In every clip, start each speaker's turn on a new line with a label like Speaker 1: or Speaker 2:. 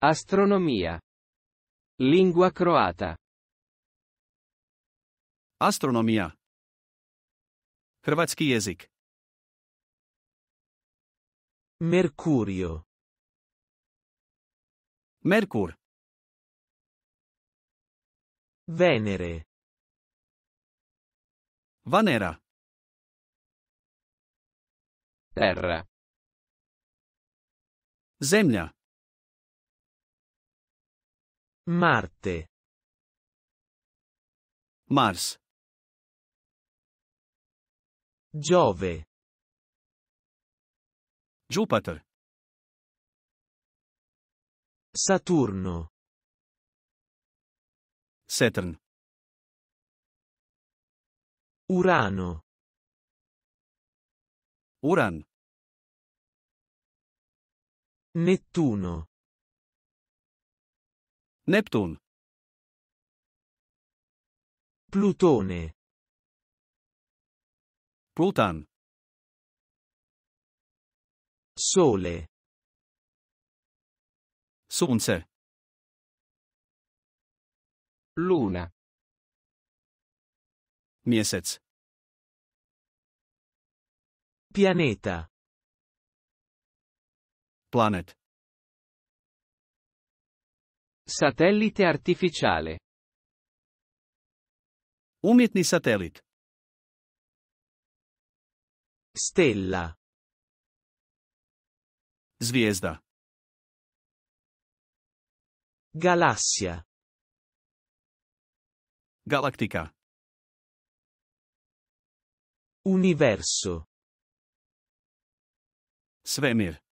Speaker 1: Astronomia. Lingua croata.
Speaker 2: Astronomija. Hrvatski jezik.
Speaker 3: Mercurio.
Speaker 2: Merkur.
Speaker 3: Venere.
Speaker 2: Vanera.
Speaker 1: Terra.
Speaker 2: Zemlja.
Speaker 3: Marte.
Speaker 2: Mars.
Speaker 3: Giove.
Speaker 2: Jupiter.
Speaker 3: Saturno.
Speaker 2: Saturn.
Speaker 3: Urano.
Speaker 2: Uran.
Speaker 3: Nettuno.
Speaker 2: Neptun.
Speaker 3: Plutone.
Speaker 2: Plutan.
Speaker 3: Sole.
Speaker 2: Sunce.
Speaker 1: Luna.
Speaker 2: Mjesec.
Speaker 3: Pianeta.
Speaker 2: Planet.
Speaker 1: Satellite artificiale.
Speaker 2: Umjetni satelit.
Speaker 3: Stella.
Speaker 2: Zvijezda.
Speaker 3: Galassia.
Speaker 2: Galaktika.
Speaker 3: Universo.
Speaker 2: Svemir.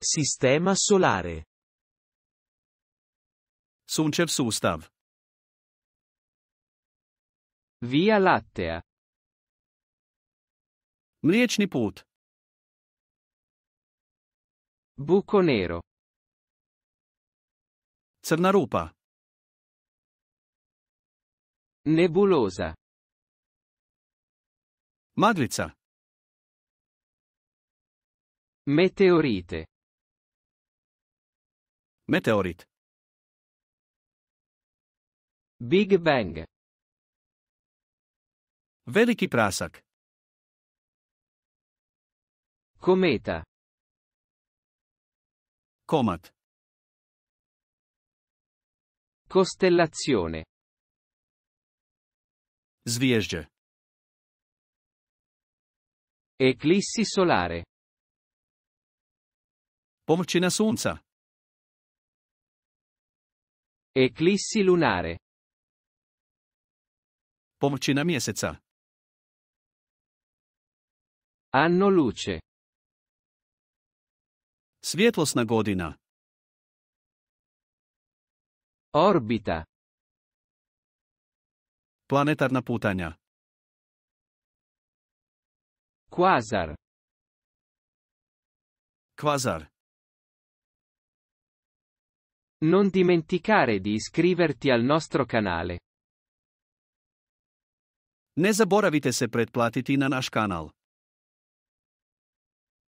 Speaker 3: Sistema solare.
Speaker 2: Sunčev sustav.
Speaker 1: Via Lattea.
Speaker 2: Mliječni put.
Speaker 1: Buco nero.
Speaker 2: Crna rupa.
Speaker 1: Nebulosa.
Speaker 2: Maglica.
Speaker 1: Meteorite.
Speaker 2: Meteorit.
Speaker 1: Big Bang.
Speaker 2: Veliki prasak.
Speaker 1: Cometa.
Speaker 2: Komat.
Speaker 1: Costellazione.
Speaker 2: Zvježđe.
Speaker 1: Eclissi solare.
Speaker 2: Pomrčina sunca.
Speaker 1: Eclissi lunare.
Speaker 2: Pomrčina mjeseca.
Speaker 1: Anno luce.
Speaker 2: Svjetlosna godina.
Speaker 1: Orbita.
Speaker 2: Planetarna putanja.
Speaker 1: Quasar.
Speaker 2: Kvazar.
Speaker 1: Non dimenticare di iscriverti al nostro canale.
Speaker 2: Ne zaboravite se pretplatiti na naš kanal.